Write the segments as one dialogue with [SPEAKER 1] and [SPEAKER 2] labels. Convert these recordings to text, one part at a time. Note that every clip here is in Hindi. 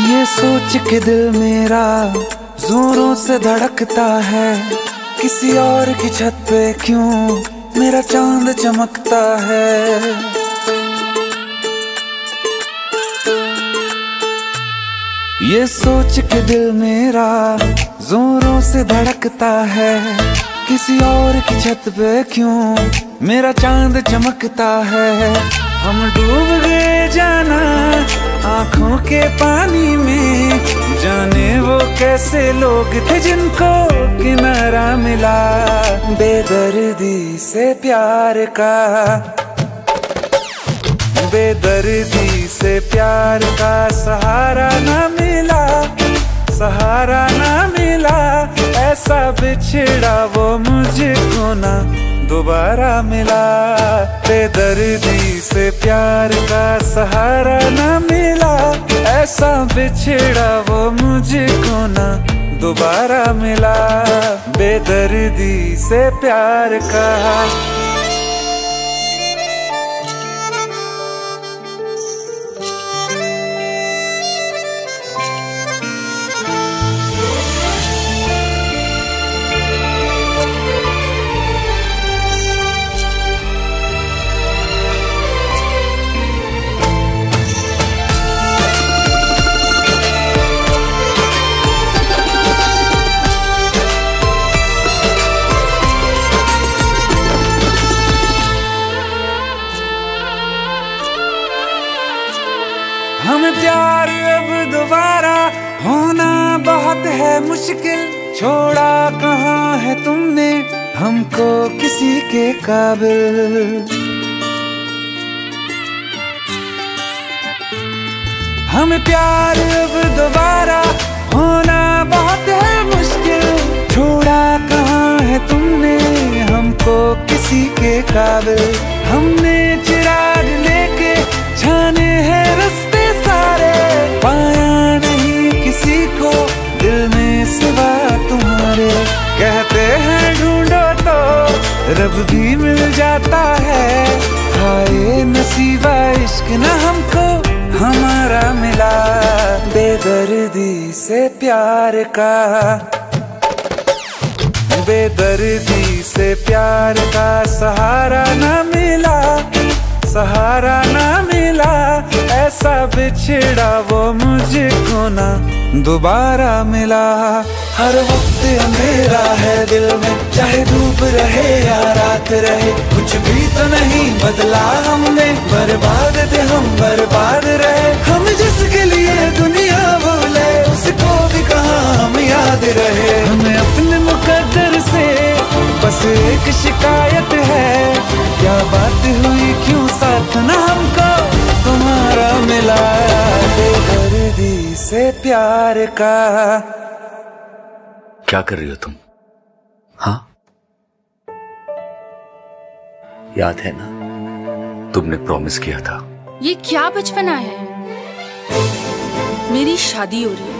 [SPEAKER 1] ये सोच के दिल मेरा जोरों से धड़कता है। किसी और की छत पे क्यों मेरा चाँद चमकता है? ये सोच के दिल मेरा जोरों से धड़कता है। किसी और की छत पे क्यों मेरा चाँद चमकता है? हम डूब गए जाना आँखों के पानी में जाने वो कैसे लोग थे जिनको किनारा मिला। बेदर्दी से प्यार का। बेदर्दी से प्यार का सहारा न मिला, सहारा न मिला। ऐसा बिछड़ा वो मुझको ना दोबारा मिला। बेदर्दी से प्यार का सहारा ऐसा बिछड़ा वो मुझको ना। दोबारा मिला। बेदर्दी से प्यार का। प्यार अब दोबारा होना बहुत है मुश्किल। छोड़ा कहाँ है तुमने हमको किसी के काबिल? हमें प्यार अब दोबारा होना बहुत है मुश्किल। छोड़ा कहाँ है तुमने हमको किसी के काबिल? रब भी मिल जाता है। हाय नसीबा इश्क न हमको, हमारा मिला। बेदर्दी से प्यार का। बेदर्दी से प्यार का सहारा न मिला, सहारा न मिला। वो वो मुझको ना। दोबारा मिला। हर वक्त अंधेरा है दिल में। चाहे धूप रहे या रात रहे, कुछ भी तो नहीं बदला हमने। बर्बाद थे हम, बर्बाद रहे। हम जिसके लिए दुनिया बोले, उसको भी कहा हम याद रहे? प्यार का।
[SPEAKER 2] क्या कर रही हो तुम? हाँ। याद है ना? तुमने प्रॉमिस किया था।
[SPEAKER 3] ये क्या बचपना है? मेरी शादी हो रही है।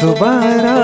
[SPEAKER 1] दोबारा